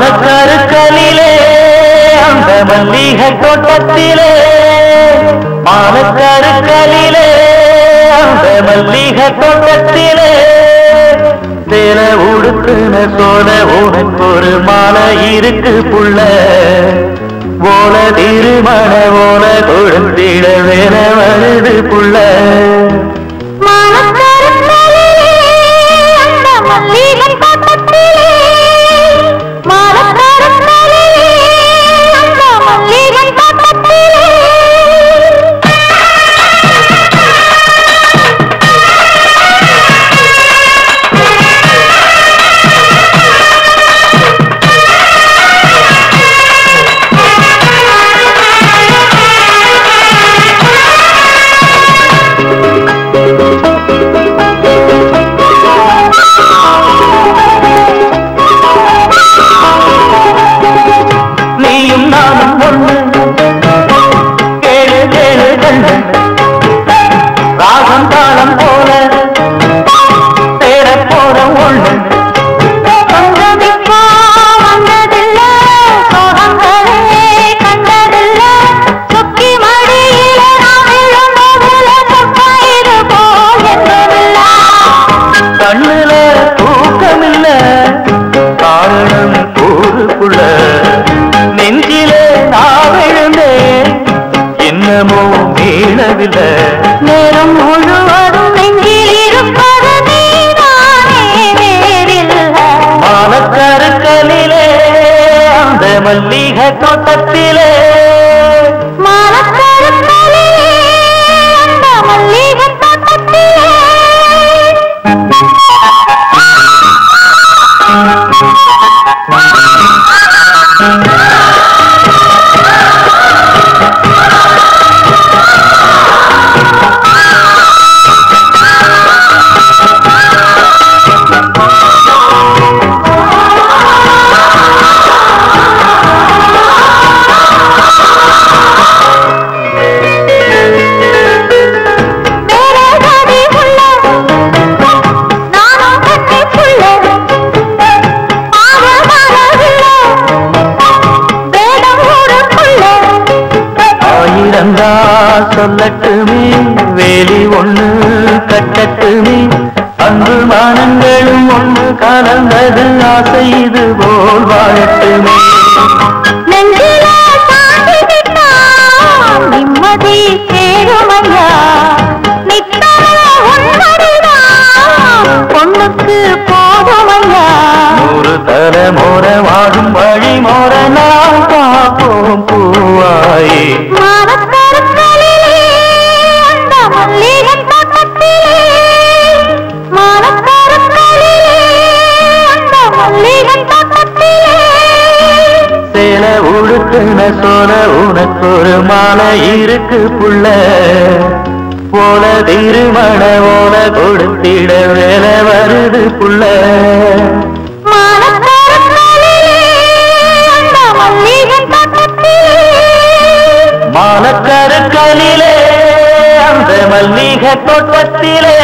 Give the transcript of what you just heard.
பாலக்கருக்கலிலே அந்த மல்லிகை தோட்டத்திலே. பாலக்கருக்கலிலே அந்த மல்லிகை தோட்டத்திலே. சேல உடுத்துன சோழ உனக்கு ஒரு மாலை இருக்கு புள்ள. ஓல திருமண ஓல கொழுந்திட வேற வருது புள்ள. நீயும் நானும் நேரம் முழுவதும் நெஞ்சில் இருப்பது மாலக்கருக்கலிலே அந்த மல்லிகை தோட்டத்திலே. மானக்கருக்கலிலே சொல்லட்டுமே வேலி ஒன்று கட்டட்டுமே. அன்பு மானங்களும் ஒன்று கலந்தது ஆசை இது போல் வாழட்டுமே. சேல உடுத்துன சோல உனக்கு ஒரு மாலை இருக்கு புள்ள. போல திருமண ஓல கொடுத்திட வேலை வருது புள்ள. மாலக்கருக்கலிலே அந்த மல்லிகை தோட்டத்திலே.